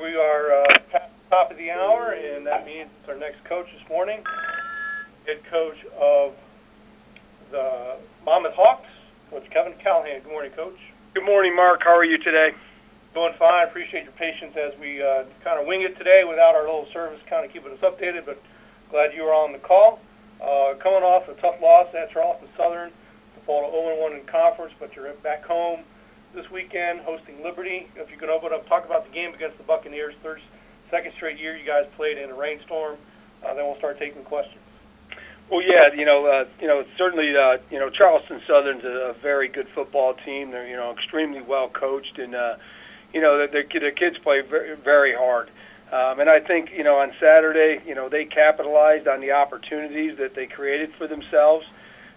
we are uh, past the top of the hour, and that means it's our next coach this morning, head coach of the Monmouth Hawks, Coach Kevin Callahan. Good morning, Coach. Good morning, Mark. How are you today? Doing fine. Appreciate your patience as we uh, kind of wing it today without our little service kind of keeping us updated, but glad you were on the call. Uh, coming off a tough loss at Charleston Southern to fall to 0-1 in conference, but you're back home this weekend hosting Liberty. If you could open up, talk about the game against the Buccaneers. Third, second straight year you guys played in a rainstorm. Uh, then we'll start taking questions. Well, yeah, you know, uh, you know, certainly, uh, you know, Charleston Southern's a, a very good football team. They're, you know, extremely well coached, and uh, you know, their, their kids play very, very hard. Um, and I think, you know, on Saturday, you know, they capitalized on the opportunities that they created for themselves.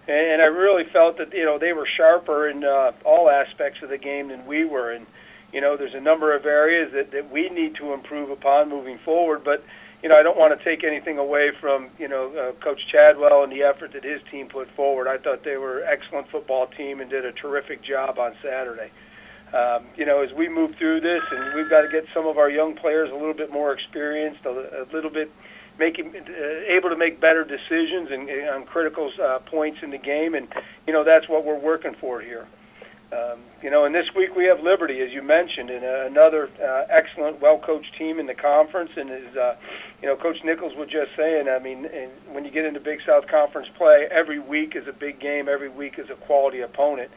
And I really felt that, you know, they were sharper in uh, all aspects of the game than we were. And, you know, there's a number of areas that, that we need to improve upon moving forward. But, you know, I don't want to take anything away from, you know, uh, Coach Chadwell and the effort that his team put forward. I thought they were an excellent football team and did a terrific job on Saturday. Um, you know, as we move through this, and we've got to get some of our young players a little bit more experienced, a, a little bit making uh, able to make better decisions and, and on critical uh, points in the game, and you know that's what we're working for here. Um, you know, and this week we have Liberty, as you mentioned, and uh, another uh, excellent, well-coached team in the conference. And as uh, you know, Coach Nichols was just saying, I mean, and when you get into Big South Conference play, every week is a big game. Every week is a quality opponent.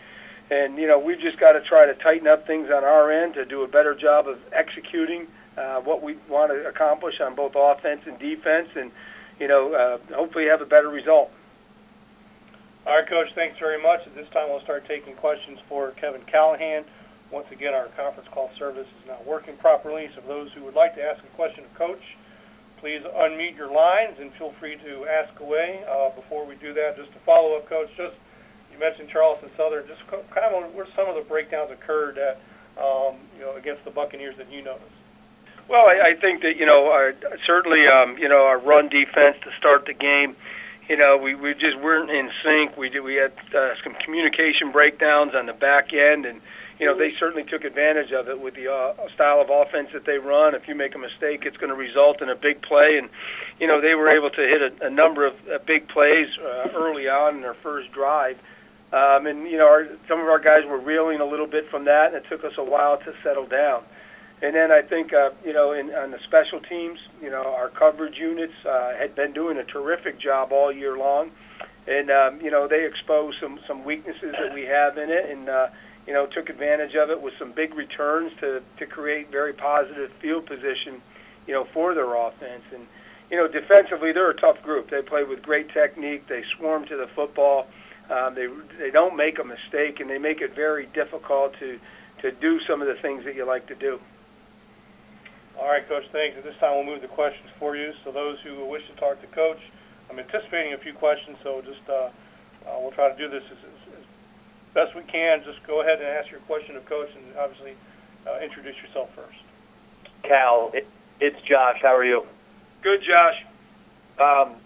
And you know, we've just got to try to tighten up things on our end to do a better job of executing uh, what we want to accomplish on both offense and defense, and you know, uh, hopefully have a better result. All right, Coach, thanks very much. At this time, we'll start taking questions for Kevin Callahan. Once again, our conference call service is not working properly, so those who would like to ask a question of Coach, please unmute your lines and feel free to ask away. Uh, before we do that, just to follow up, Coach, just you mentioned Charleston Southern. Just kind of where some of the breakdowns occurred at, um, you know, against the Buccaneers that you noticed. Well, I, I think that you know, our, certainly, um, you know, our run defense to start the game. You know, we, we just weren't in sync. We did we had uh, some communication breakdowns on the back end, and you know they certainly took advantage of it with the uh, style of offense that they run. If you make a mistake, it's going to result in a big play, and you know they were able to hit a, a number of uh, big plays uh, early on in their first drive. Um, and you know, our, some of our guys were reeling a little bit from that, and it took us a while to settle down. And then I think, uh, you know, in, on the special teams, you know, our coverage units uh, had been doing a terrific job all year long, and um, you know, they exposed some some weaknesses that we have in it, and uh, you know, took advantage of it with some big returns to to create very positive field position, you know, for their offense. And you know, defensively, they're a tough group. They play with great technique. They swarm to the football. Um, they they don't make a mistake, and they make it very difficult to to do some of the things that you like to do. All right, Coach, thanks. At this time, we'll move the questions for you. So those who wish to talk to Coach, I'm anticipating a few questions, so just uh, uh, we'll try to do this as, as, as best we can. Just go ahead and ask your question of Coach, and obviously uh, introduce yourself first. Cal, it, it's Josh. How are you? Good, Josh. Um,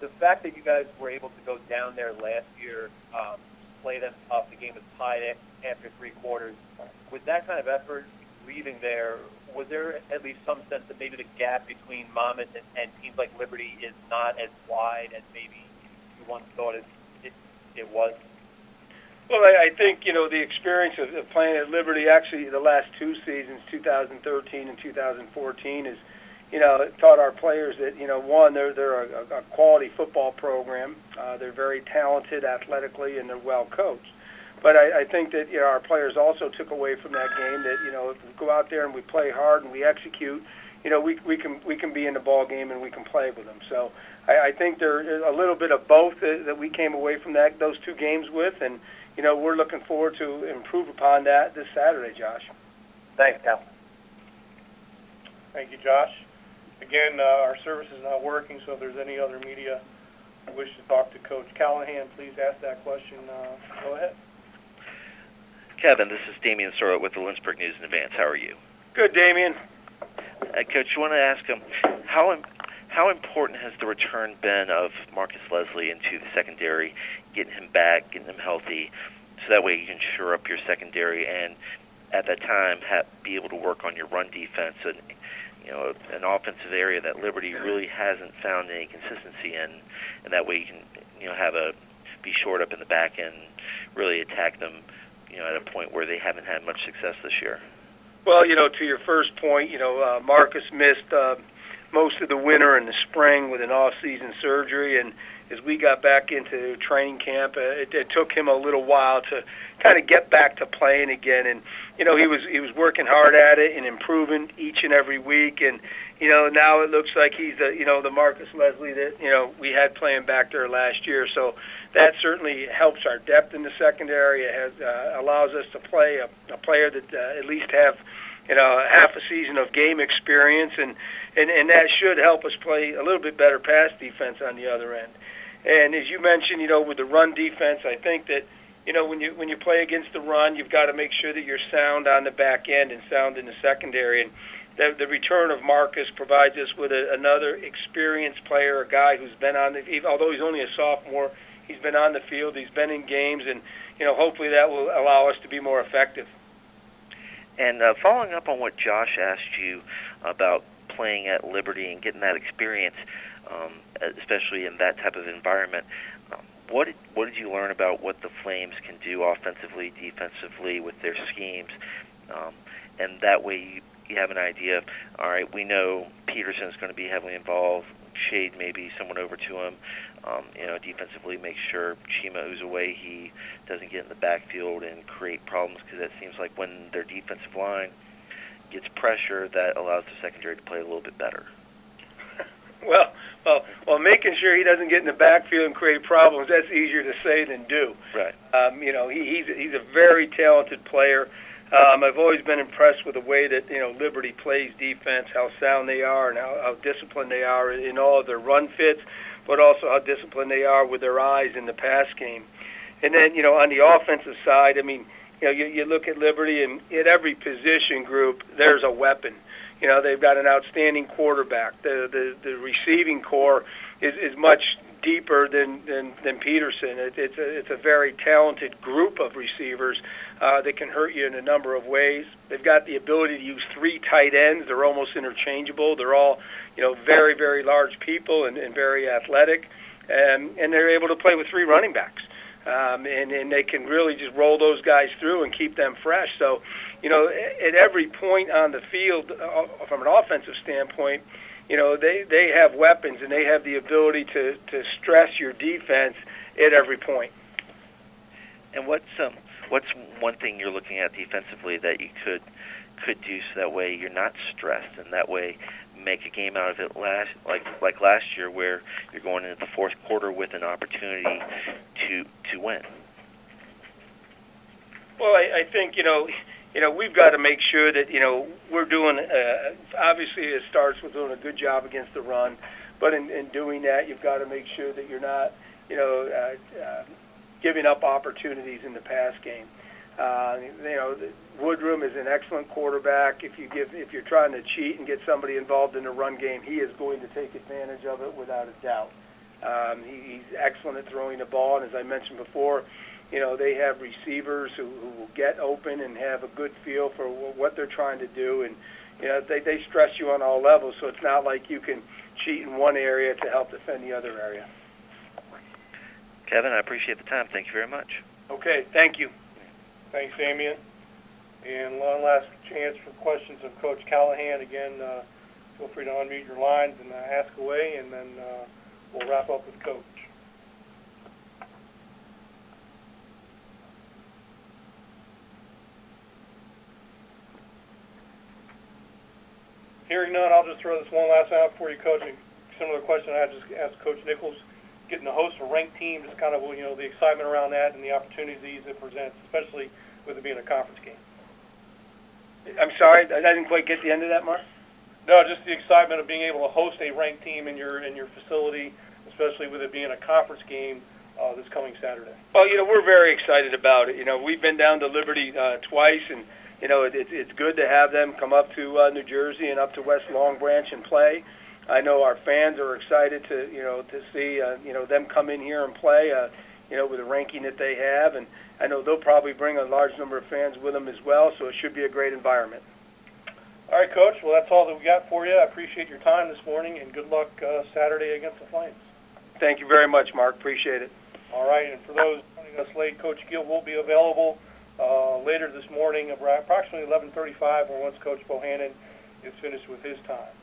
the fact that you guys were able to go down there last year, um, play them tough, the game was tied after three quarters. With that kind of effort, leaving there, was there at least some sense that maybe the gap between Monmouth and, and teams like Liberty is not as wide as maybe you once thought it, it, it was? Well, I, I think you know the experience of, of playing at Liberty. Actually, the last two seasons, 2013 and 2014, is you know taught our players that you know one they're they're a, a quality football program. Uh, they're very talented athletically and they're well coached. But I, I think that you know our players also took away from that game that you know if we go out there and we play hard and we execute, you know we we can we can be in the ball game and we can play with them. So I, I think there's a little bit of both that, that we came away from that those two games with, and you know we're looking forward to improve upon that this Saturday, Josh. Thanks, Cal. Thank you, Josh. Again, uh, our service is not working, so if there's any other media wish to talk to Coach Callahan, please ask that question. Uh, go ahead. Kevin, this is Damien Sordelett with the Lynchburg News in Advance. How are you? Good, Damian. Uh, Coach, I want to ask him how how important has the return been of Marcus Leslie into the secondary, getting him back, getting him healthy, so that way you can shore up your secondary. And at that time ha- be able to work on your run defense and you know an offensive area that Liberty really hasn't found any consistency in, and that way you can you know have a be short up in the back end, really attack them you know at a point where they haven't had much success this year. Well, you know, to your first point, you know, uh, Marcus missed uh, most of the winter and the spring with an off-season surgery, and as we got back into training camp, uh, it, it took him a little while to kind of get back to playing again. And you know, he was he was working hard at it and improving each and every week. And you know, now it looks like he's the you know the Marcus Leslie that you know we had playing back there last year. So that certainly helps our depth in the secondary. It has uh, allows us to play a, a player that uh, at least have you know half a season of game experience and and and that should help us play a little bit better pass defense on the other end. And as you mentioned, you know, with the run defense, I think that you know when you when you play against the run, you've got to make sure that you're sound on the back end and sound in the secondary. And the, the return of Marcus provides us with a, another experienced player, a guy who's been on the although he's only a sophomore, he's been on the field, he's been in games, and you know hopefully that will allow us to be more effective. And uh, following up on what Josh asked you about playing at Liberty and getting that experience, um, especially in that type of environment. Um, what did, what did you learn about what the Flames can do offensively, defensively with their schemes? Um, and that way you, you have an idea of, all right, we know Peterson is going to be heavily involved. Shade maybe someone over to him. Um, you know, defensively, make sure Chima Uzowihe, he doesn't get in the backfield and create problems because it seems like when their defensive line gets pressure, that allows the secondary to play a little bit better. Well, well, well, making sure he doesn't get in the backfield and create problems, that's easier to say than do. Right. Um, you know, he, he's, he's a very talented player. Um, I've always been impressed with the way that, you know, Liberty plays defense, how sound they are and how, how disciplined they are in all of their run fits, but also how disciplined they are with their eyes in the pass game. And then, you know, on the offensive side, I mean, you know, you, you look at Liberty and at every position group, there's a weapon. You know, they've got an outstanding quarterback. The the, the receiving corps is, is much deeper than than, than Peterson. It, it's a it's a very talented group of receivers uh, that can hurt you in a number of ways. They've got the ability to use three tight ends. They're almost interchangeable. They're all you know very very large people and, and very athletic, and and they're able to play with three running backs. Um, and, and they can really just roll those guys through and keep them fresh. So, you know, at every point on the field, uh, from an offensive standpoint, you know, they, they have weapons and they have the ability to, to stress your defense at every point. And what's um, what's one thing you're looking at defensively that you could could do so that way you're not stressed and that way make a game out of it last like like last year where you're going into the fourth quarter with an opportunity to to win. Well, I, I think you know you know, we've got to make sure that, you know, we're doing, uh, obviously it starts with doing a good job against the run, but in, in doing that, you've got to make sure that you're not, you know, uh, uh, giving up opportunities in the pass game. Uh, you know, Woodrum is an excellent quarterback. If you give, if you're trying to cheat and get somebody involved in the run game, he is going to take advantage of it without a doubt. Um, he, he's excellent at throwing the ball, and as I mentioned before, you know, they have receivers who, who will get open and have a good feel for what they're trying to do, and you know, they they stress you on all levels. So it's not like you can cheat in one area to help defend the other area. Kevin, I appreciate the time. Thank you very much. Okay, thank you. Thanks, Damian. And one last chance for questions of Coach Callahan. Again, uh, feel free to unmute your lines and uh, ask away, and then uh, we'll wrap up with Coach. Hearing none, I'll just throw this one last out for you, Coach. A similar question I just asked Coach Nichols. Getting to host a ranked team, just kind of you know the excitement around that and the opportunities it presents, especially with it being a conference game. I'm sorry, I didn't quite get the end of that, Mark. No, just the excitement of being able to host a ranked team in your in your facility, especially with it being a conference game uh, this coming Saturday. Well, you know we're very excited about it. You know we've been down to Liberty uh, twice and you know, it, it's good to have them come up to uh, New Jersey and up to West Long Branch and play. I know our fans are excited to, you know, to see, uh, you know, them come in here and play. Uh, you know, with the ranking that they have, and I know they'll probably bring a large number of fans with them as well. So it should be a great environment. All right, Coach. Well, that's all that we got for you. I appreciate your time this morning, and good luck uh, Saturday against the Flames. Thank you very much, Mark. Appreciate it. All right, and for those joining us late, Coach Gill will be available uh, later this morning, approximately 11:35, or once Coach Bohannon is finished with his time.